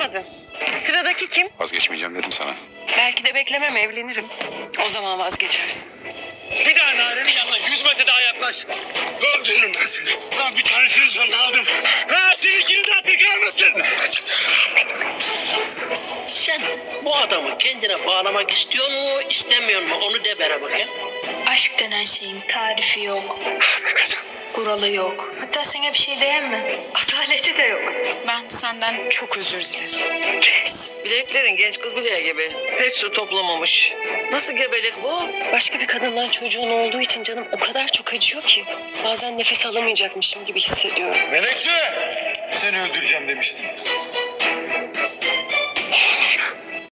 Vazgeçemedin. Sıradaki kim? Vazgeçmeyeceğim dedim sana. Belki de beklemem evlenirim. O zaman vazgeçersin. Bir daha Nare'nin yanına 100 metre daha yaklaş. Öldürürüm ben seni. Lan bir tanesini sonra aldım. Ha seninkini de tekrar mısın? Sen bu adamı kendine bağlamak istiyor mu, istemiyor mu? Onu de bana bakayım. Aşk denen şeyin tarifi yok. Kuralı yok. Hatta sana bir şey diyeyim mi? Adaleti de yok. Senden çok özür dilerim. Bileklerin genç kız bileği gibi. Hiç su toplamamış. Nasıl gebelik bu? Başka bir kadından çocuğun olduğu için canım o kadar çok acıyor ki. Bazen nefes alamayacakmışım gibi hissediyorum. Menekşe! Seni öldüreceğim demiştim.